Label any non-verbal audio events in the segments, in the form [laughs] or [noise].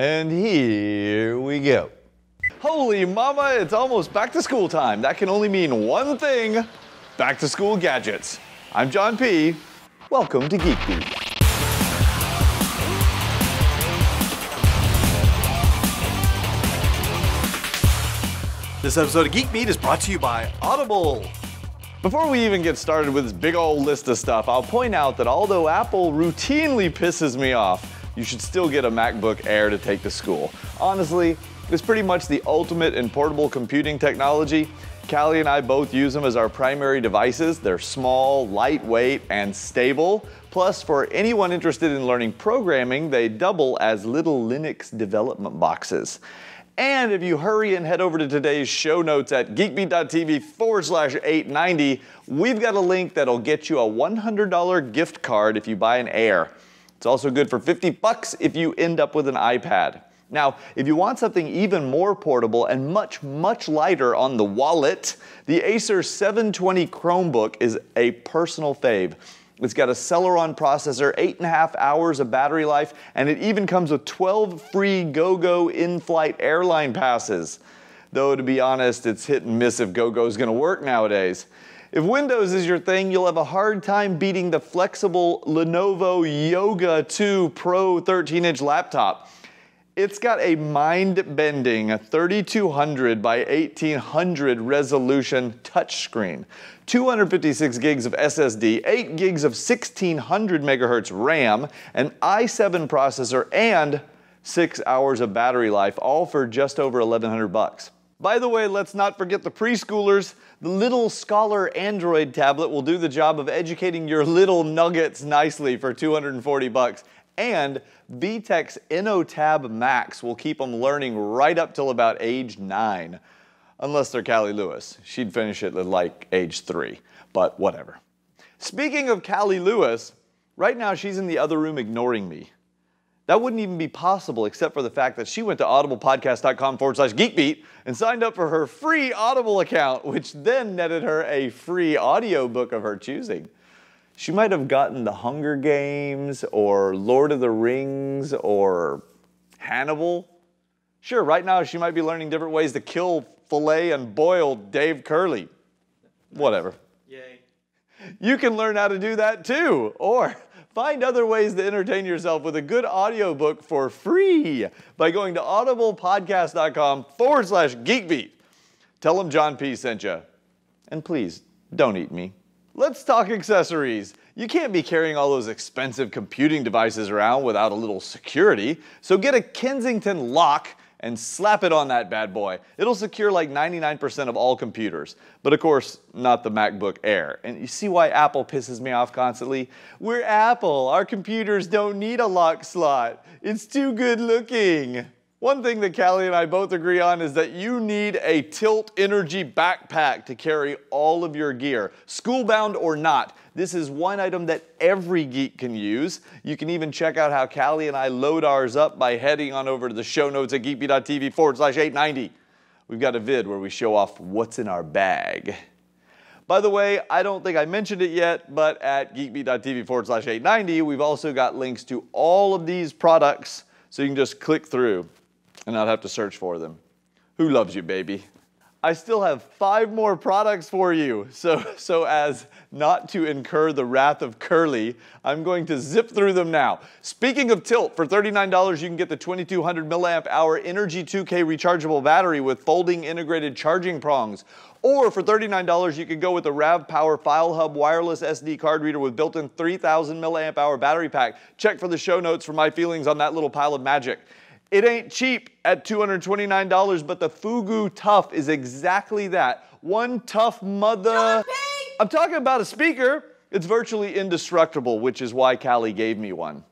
And here we go. Holy mama, it's almost back to school time. That can only mean one thing back to school gadgets. I'm John P. Welcome to Geek Beat. This episode of Geek Beat is brought to you by Audible. Before we even get started with this big old list of stuff, I'll point out that although Apple routinely pisses me off, you should still get a MacBook Air to take to school. Honestly, it's pretty much the ultimate in portable computing technology. Cali and I both use them as our primary devices. They're small, lightweight, and stable. Plus, for anyone interested in learning programming, they double as little Linux development boxes. And if you hurry and head over to today's show notes at geekbeat.tv forward slash 890, we've got a link that'll get you a $100 gift card if you buy an Air. It's also good for 50 bucks if you end up with an iPad. Now, if you want something even more portable and much, much lighter on the wallet, the Acer 720 Chromebook is a personal fave. It's got a Celeron processor, eight and a half hours of battery life, and it even comes with 12 free GoGo in-flight airline passes. Though to be honest, it's hit and miss if GoGo is gonna work nowadays. If Windows is your thing, you'll have a hard time beating the flexible Lenovo Yoga 2 Pro 13-inch laptop. It's got a mind-bending 3200 by 1800 resolution touchscreen, 256 gigs of SSD, 8 gigs of 1600 megahertz RAM, an i7 processor, and 6 hours of battery life, all for just over 1100 bucks. By the way, let's not forget the preschoolers. The little Scholar Android tablet will do the job of educating your little nuggets nicely for 240 bucks and VTech's InnoTab Max will keep them learning right up till about age nine. Unless they're Cali Lewis. She'd finish it at like age three, but whatever. Speaking of Cali Lewis, right now she's in the other room ignoring me. That wouldn't even be possible except for the fact that she went to audiblepodcast.com forward slash geekbeat and signed up for her free Audible account, which then netted her a free audiobook of her choosing she might have gotten the Hunger Games or Lord of the Rings or Hannibal. Sure, right now she might be learning different ways to kill, fillet, and boil Dave Curley. Whatever. Yay. You can learn how to do that too, or find other ways to entertain yourself with a good audiobook for free by going to audiblepodcast.com forward slash geekbeat. Tell them John P. sent you. And please, don't eat me. Let's talk accessories. You can't be carrying all those expensive computing devices around without a little security, so get a Kensington lock and slap it on that bad boy. It'll secure like 99% of all computers, but of course, not the MacBook Air. And you see why Apple pisses me off constantly? We're Apple. Our computers don't need a lock slot. It's too good looking. One thing that Cali and I both agree on is that you need a Tylt Energy backpack to carry all of your gear, schoolbound or not. This is one item that every geek can use. You can even check out how Cali and I load ours up by heading on over to the show notes at geekbeat.tv forward slash 890. We've got a vid where we show off what's in our bag. By the way, I don't think I mentioned it yet, but at geekbeat.tv forward slash 890, we've also got links to all of these products so you can just click through and not have to search for them. Who loves you, baby? I still have five more products for you. So, [laughs] so as not to incur the wrath of Curley, I'm going to zip through them now. Speaking of Tylt, for $39 you can get the 2200 milliamp hour Energy 2K rechargeable battery with folding integrated charging prongs. Or for $39 you can go with the RAV Power File Hub wireless SD card reader with built-in 3000 milliamp hour battery pack. Check for the show notes for my feelings on that little pile of magic. It ain't cheap at $229, but the Fugoo Tough is exactly that. One tough mother. I'm talking about a speaker. It's virtually indestructible, which is why Cali gave me one.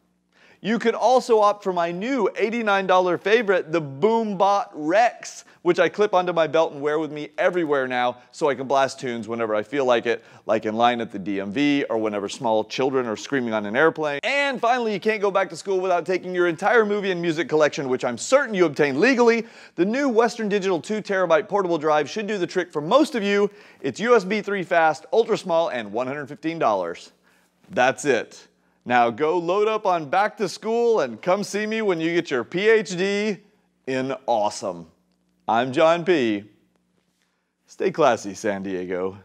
You could also opt for my new $89 favorite, the Boombot Rex, which I clip onto my belt and wear with me everywhere now so I can blast tunes whenever I feel like it, like in line at the DMV or whenever small children are screaming on an airplane. And finally, you can't go back to school without taking your entire movie and music collection, which I'm certain you obtained legally. The new Western Digital 2 terabyte portable drive should do the trick for most of you. It's USB 3 fast, ultra small, and $115. That's it. Now go load up on back to school and come see me when you get your PhD in awesome. I'm John P. Stay classy, San Diego.